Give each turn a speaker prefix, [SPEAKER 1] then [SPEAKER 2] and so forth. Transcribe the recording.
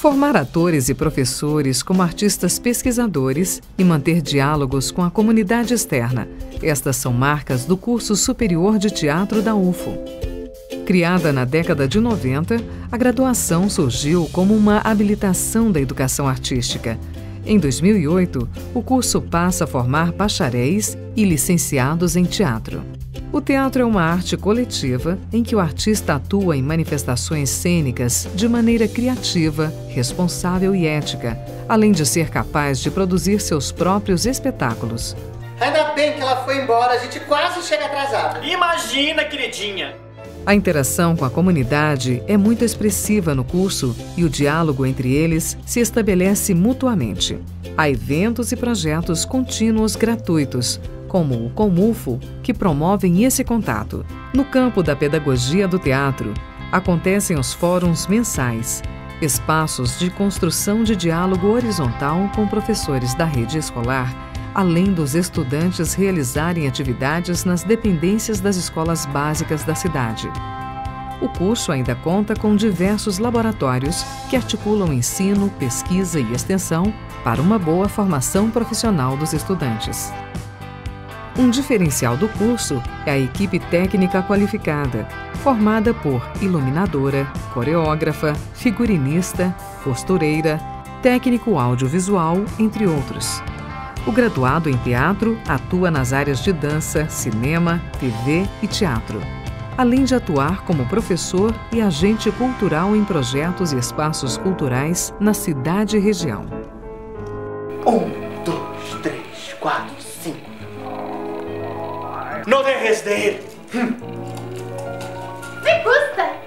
[SPEAKER 1] Formar atores e professores como artistas pesquisadores e manter diálogos com a comunidade externa. Estas são marcas do curso superior de teatro da UFO. Criada na década de 90, a graduação surgiu como uma habilitação da educação artística. Em 2008, o curso passa a formar bacharéis e licenciados em teatro. O teatro é uma arte coletiva em que o artista atua em manifestações cênicas de maneira criativa, responsável e ética, além de ser capaz de produzir seus próprios espetáculos.
[SPEAKER 2] Ainda bem que ela foi embora, a gente quase chega atrasado.
[SPEAKER 3] Imagina, queridinha!
[SPEAKER 1] A interação com a comunidade é muito expressiva no curso e o diálogo entre eles se estabelece mutuamente. Há eventos e projetos contínuos gratuitos, como o Comufo, que promovem esse contato. No campo da pedagogia do teatro, acontecem os fóruns mensais, espaços de construção de diálogo horizontal com professores da rede escolar, além dos estudantes realizarem atividades nas dependências das escolas básicas da cidade. O curso ainda conta com diversos laboratórios que articulam ensino, pesquisa e extensão para uma boa formação profissional dos estudantes. Um diferencial do curso é a equipe técnica qualificada, formada por iluminadora, coreógrafa, figurinista, costureira, técnico audiovisual, entre outros. O graduado em teatro atua nas áreas de dança, cinema, TV e teatro, além de atuar como professor e agente cultural em projetos e espaços culturais na cidade e região.
[SPEAKER 2] Um, dois, três, quatro.
[SPEAKER 3] Não dejes de ir.
[SPEAKER 4] Me gusta.